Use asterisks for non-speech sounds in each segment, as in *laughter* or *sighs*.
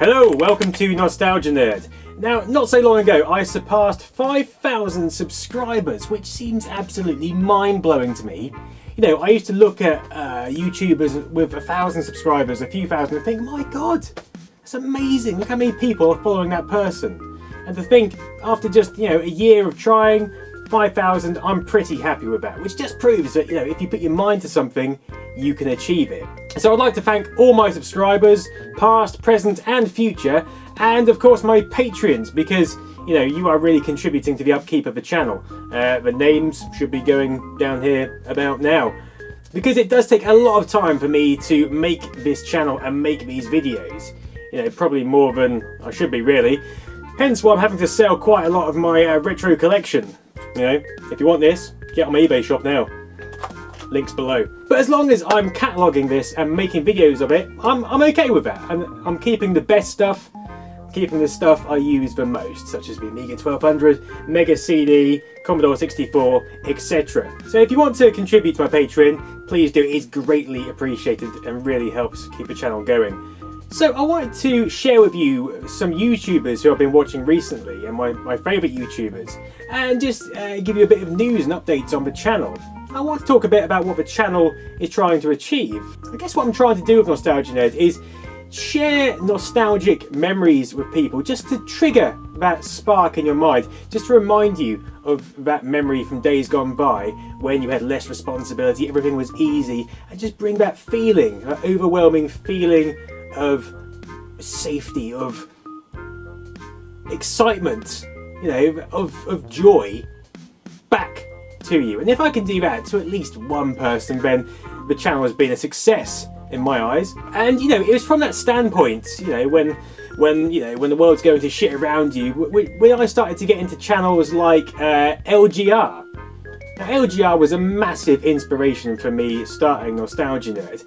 Hello, welcome to Nostalgia Nerd. Now, not so long ago, I surpassed 5,000 subscribers, which seems absolutely mind-blowing to me. You know, I used to look at uh, YouTubers with a thousand subscribers, a few thousand, and think, my God, that's amazing. Look how many people are following that person. And to think, after just, you know, a year of trying, 5,000, I'm pretty happy with that, which just proves that, you know, if you put your mind to something, you can achieve it. So I'd like to thank all my subscribers, past, present, and future, and of course my Patreons, because, you know, you are really contributing to the upkeep of the channel. Uh, the names should be going down here about now. Because it does take a lot of time for me to make this channel and make these videos. You know, probably more than I should be really. Hence why I'm having to sell quite a lot of my uh, retro collection. You know, if you want this, get on my eBay shop now. Links below. But as long as I'm cataloguing this and making videos of it, I'm, I'm okay with that. And I'm keeping the best stuff, keeping the stuff I use the most, such as the Amiga 1200, Mega CD, Commodore 64, etc. So if you want to contribute to my Patreon, please do. It's greatly appreciated and really helps keep the channel going. So I wanted to share with you some YouTubers who I've been watching recently and my, my favourite YouTubers and just uh, give you a bit of news and updates on the channel. I want to talk a bit about what the channel is trying to achieve. I guess what I'm trying to do with Nostalgia Nerd is share nostalgic memories with people just to trigger that spark in your mind, just to remind you of that memory from days gone by when you had less responsibility, everything was easy, and just bring that feeling, that overwhelming feeling of safety, of excitement, you know, of, of joy to you. And if I can do that to at least one person, then the channel has been a success in my eyes. And you know, it was from that standpoint, you know, when when you know when the world's going to shit around you, when I started to get into channels like uh, LGR. Now, LGR was a massive inspiration for me starting Nostalgia Nerd.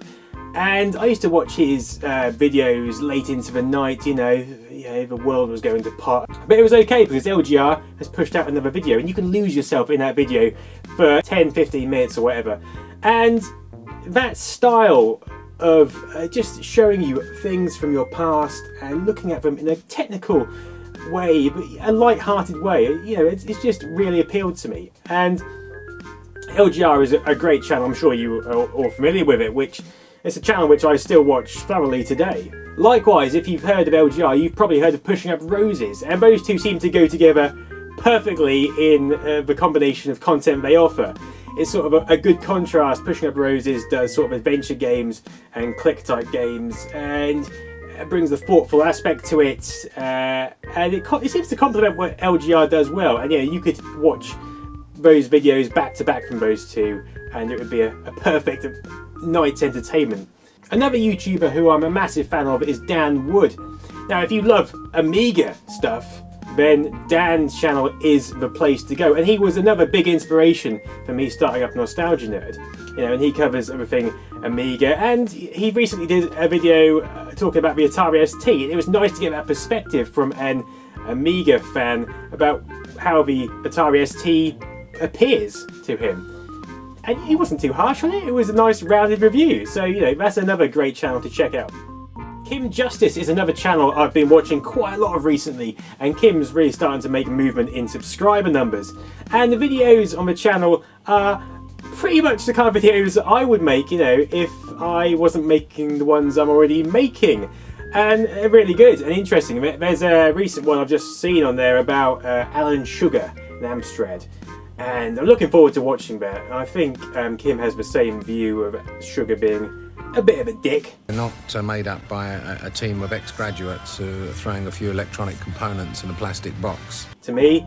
And I used to watch his uh, videos late into the night, you know, you know, the world was going to pot. But it was okay because LGR has pushed out another video and you can lose yourself in that video for 10, 15 minutes or whatever. And that style of uh, just showing you things from your past and looking at them in a technical way, but a light-hearted way, you know, it's, it's, just really appealed to me. And LGR is a great channel, I'm sure you are all familiar with it, which it's a channel which I still watch thoroughly today. Likewise, if you've heard of LGR, you've probably heard of Pushing Up Roses, and those two seem to go together perfectly in uh, the combination of content they offer. It's sort of a, a, good contrast. Pushing Up Roses does sort of adventure games and click type games, and it brings the thoughtful aspect to it, uh, and it, it, seems to complement what LGR does well. And yeah, you could watch those videos back to back from those two, and it would be a, a perfect night's entertainment. Another YouTuber who I'm a massive fan of is Dan Wood. Now, if you love Amiga stuff, then Dan's channel is the place to go. And he was another big inspiration for me starting up Nostalgia Nerd. You know, and he covers everything Amiga. And he recently did a video uh, talking about the Atari ST. It was nice to get that perspective from an Amiga fan about how the Atari ST appears to him and he wasn't too harsh on it. It was a nice rounded review. So, you know, that's another great channel to check out. Kim Justice is another channel I've been watching quite a lot of recently, and Kim's really starting to make a movement in subscriber numbers. And the videos on the channel are pretty much the kind of videos that I would make, you know, if I wasn't making the ones I'm already making. And they're really good and interesting. There's a recent one I've just seen on there about uh, Alan Sugar in Amstrad and I'm looking forward to watching that. I think um, Kim has the same view of Sugar being a bit of a dick. They're Not uh, made up by a, a team of ex-graduates who are throwing a few electronic components in a plastic box. To me,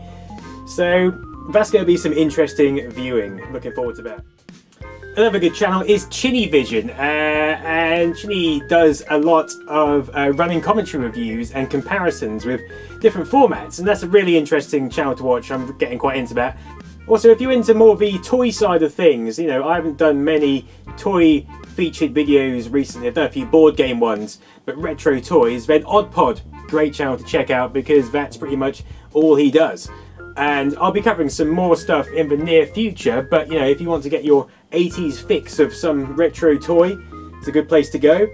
so that's going to be some interesting viewing. Looking forward to that. Another good channel is Chinny Vision, uh, and Chinny does a lot of uh, running commentary reviews and comparisons with different formats, and that's a really interesting channel to watch. I'm getting quite into that. Also, if you're into more the toy side of things, you know, I haven't done many toy featured videos recently. I've done a few board game ones, but retro toys, then Oddpod, great channel to check out because that's pretty much all he does. And I'll be covering some more stuff in the near future, but you know, if you want to get your 80s fix of some retro toy, it's a good place to go.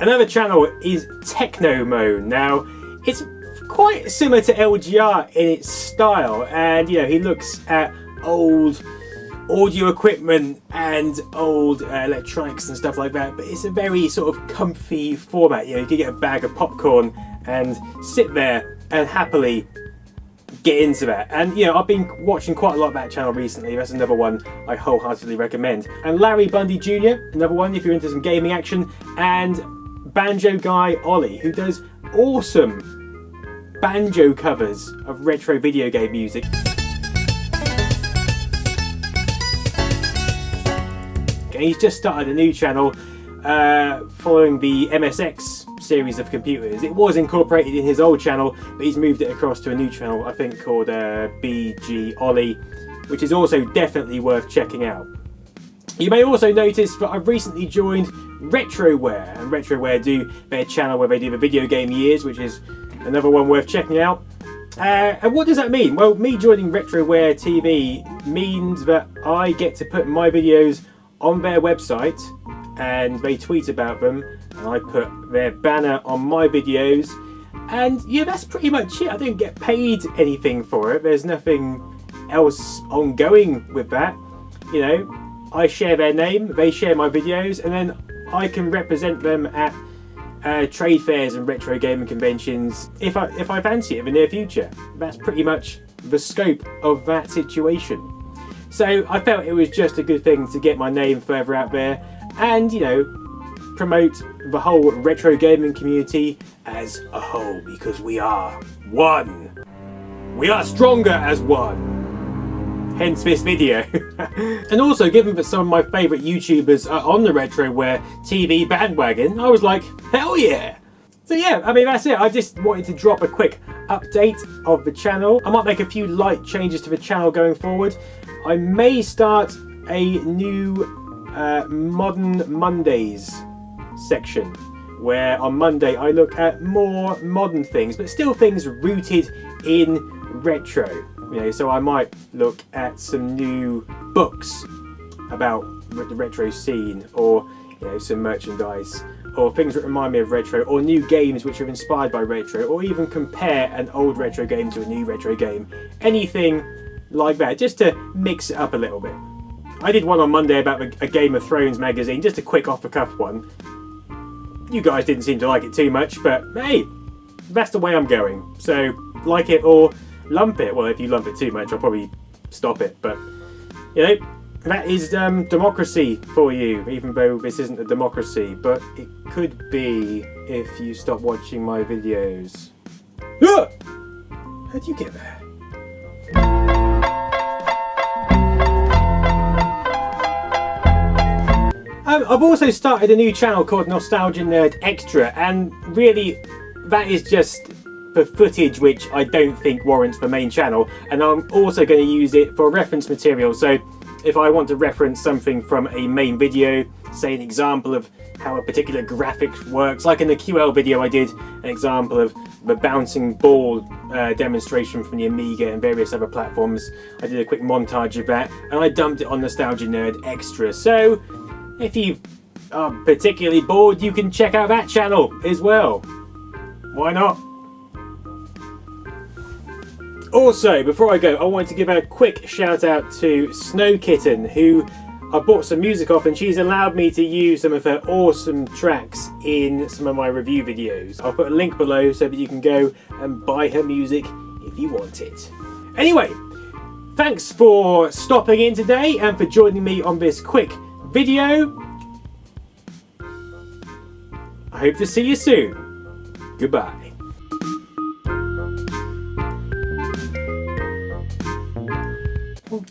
Another channel is Techmoan. Now, it's quite similar to LGR in its style, and you know, he looks at old audio equipment and old uh, electronics and stuff like that, but it's a very sort of comfy format. You know, you can get a bag of popcorn and sit there and happily get into that. And you know, I've been watching quite a lot of that channel recently. That's another one I wholeheartedly recommend. And Larry Bundy Jr., another one if you're into some gaming action, and Banjo Guy Ollie, who does awesome banjo covers of retro video game music. And he's just started a new channel uh, following the MSX series of computers. It was incorporated in his old channel, but he's moved it across to a new channel, I think called uh, BG Ollie, which is also definitely worth checking out. You may also notice that I've recently joined Retroware, and Retroware do their channel where they do the video game years, which is another one worth checking out. Uh, and what does that mean? Well, me joining Retroware TV means that I get to put my videos on their website and they tweet about them and I put their banner on my videos and yeah that's pretty much it I don't get paid anything for it there's nothing else ongoing with that you know I share their name they share my videos and then I can represent them at uh, trade fairs and retro gaming conventions if I if I fancy it in the near future that's pretty much the scope of that situation so I felt it was just a good thing to get my name further out there and, you know, promote the whole retro gaming community as a whole because we are one. We are stronger as one. Hence this video. *laughs* and also, given that some of my favourite YouTubers are on the Retroware TV bandwagon, I was like, hell yeah! So yeah, I mean that's it. I just wanted to drop a quick update of the channel. I might make a few light changes to the channel going forward. I may start a new uh, Modern Mondays section where on Monday I look at more modern things, but still things rooted in retro. You know, so I might look at some new books about the retro scene, or you know, some merchandise, or things that remind me of retro, or new games which are inspired by retro, or even compare an old retro game to a new retro game. Anything like that, just to mix it up a little bit. I did one on Monday about a Game of Thrones magazine, just a quick off the cuff one. You guys didn't seem to like it too much, but hey, that's the way I'm going. So, like it or lump it. Well, if you lump it too much, I'll probably stop it, but you know, that is um, democracy for you, even though this isn't a democracy, but it could be if you stop watching my videos. Ah! How'd you get there? Um, I've also started a new channel called Nostalgia Nerd Extra, and really, that is just for footage which I don't think warrants the main channel, and I'm also going to use it for reference material. So, if I want to reference something from a main video, say an example of how a particular graphic works, like in the QL video I did an example of the bouncing ball uh, demonstration from the Amiga and various other platforms. I did a quick montage of that, and I dumped it on Nostalgia Nerd Extra. So, if you are particularly bored, you can check out that channel as well. Why not? Also, before I go, I wanted to give a quick shout out to Snow Kitten, who I bought some music off and she's allowed me to use some of her awesome tracks in some of my review videos. I'll put a link below so that you can go and buy her music if you want it. Anyway, thanks for stopping in today and for joining me on this quick video. I hope to see you soon. Goodbye.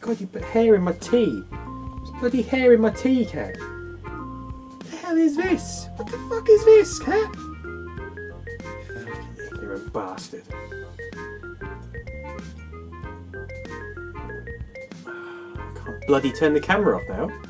God, you put hair in my tea. There's bloody hair in my tea, cat. What the hell is this? What the fuck is this, cat? You ignorant bastard. *sighs* I can't bloody turn the camera off now.